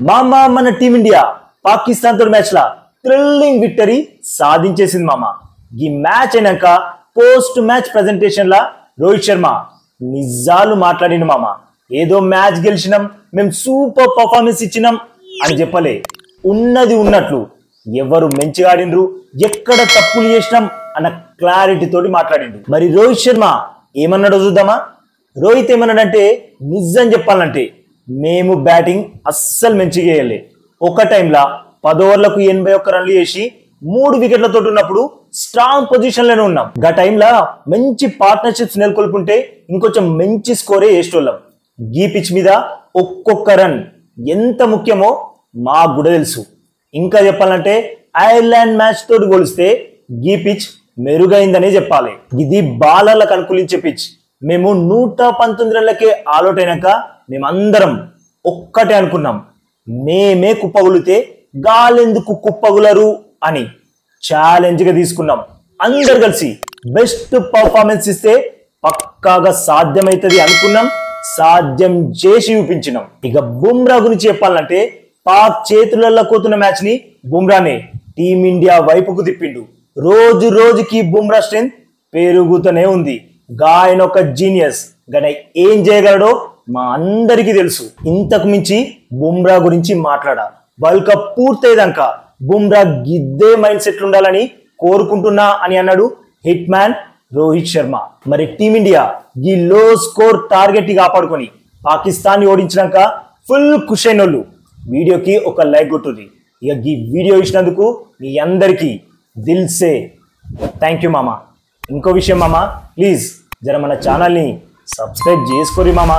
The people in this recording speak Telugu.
మామ మన టీమిండియా పాకిస్తాన్తో మ్యాచ్ లా థ్రిల్లింగ్ విక్టరీ సాధించేసింది మామ. ఈ మ్యాచ్ అయినాక పోస్ట్ మ్యాచ్ ప్రెజెంటేషన్ లా రోహిత్ శర్మ నిజాలు మాట్లాడిండు మామ. ఏదో మ్యాచ్ గెలిచినాం మేము సూపర్ పర్ఫార్మెన్స్ ఇచ్చినాం అని చెప్పలే. ఉన్నది ఉన్నట్లు ఎవరు మంచిగా ఆడిండ్రు ఎక్కడ తప్పులు చేసినాం అన్న క్లారిటీ తోటి మాట్లాడిండు. మరి రోహిత్ శర్మ ఏమన్నాడో చూద్దామా? రోహిత్ ఏమన్నాడంటే నిజం చెప్పాలంటే మేము బ్యాటింగ్ అస్సలు మంచిగా వేయాలి ఒక టైంలో పది ఓవర్లకు ఎనభై ఒక్క రన్లు చేసి మూడు వికెట్లతో ఉన్నప్పుడు స్ట్రాంగ్ పొజిషన్లోనే ఉన్నాం. గా టైంలో మంచి పార్ట్నర్షిప్స్ నెలకొల్పుంటే ఇంకొంచెం మంచి స్కోరే వేసేటోళ్ళం గీ పిచ్ మీద ఒక్కొక్క రన్ ఎంత ముఖ్యమో మాకు కూడా తెలుసు. ఇంకా చెప్పాలంటే ఐర్లాండ్ మ్యాచ్ తోటి పోలిస్తే గీ పిచ్ మెరుగైందనే చెప్పాలి. ఇది బాలర్లకు అనుకూలించే పిచ్ మేము నూట పంతొమ్మిది రన్లకే ఆల్అౌట్ అయినాక మేమందరం ఒక్కటే అనుకున్నాం. మేమే కుప్పగులితే గాలెందుకు కుప్పగులరు అని ఛాలెంజ్గా తీసుకున్నాం. అందరు కలిసి బెస్ట్ పర్ఫార్మెన్స్ ఇస్తే పక్కాగా సాధ్యమవుతుంది అనుకున్నాం. సాధ్యం చేసి చూపించినాం. ఇక బుమ్రా గురించి చెప్పాలంటే పాక్ చేతులలో కోతున్న మ్యాచ్ని బుమ్రానే టీమిండియా వైపుకు తిప్పిండు. రోజు రోజుకి బుమ్రా స్ట్రెంత్ పెరుగుతూనే ఉంది. గాయన ఒక జీనియస్ గన ఏం చేయగలడో మా అందరికీ తెలుసు. ఇంతకు మించి బుమ్రా గురించి మాట్లాడా వరల్డ్ కప్ పూర్తయ్యేదాక బుమ్రా గిద్దే మైండ్ సెట్ ఉండాలని కోరుకుంటున్నా అని అన్నాడు హిట్ మ్యాన్ రోహిత్ శర్మ. మరి టీమిండియా ఈ లో స్కోర్ టార్గెట్ కాపాడుకొని పాకిస్తాన్ ఓడించినాక ఫుల్ ఖుష్ అయినోళ్ళు వీడియోకి ఒక లైక్ కొట్టుది. ఇక ఈ వీడియో ఇచ్చినందుకు మీ అందరికీ దిల్సే థ్యాంక్ యూ మామ. ఇంకో విషయం మామ. ప్లీజ్ జర మన ఛానల్ని సబ్స్క్రైబ్ చేసుకోరి మామ.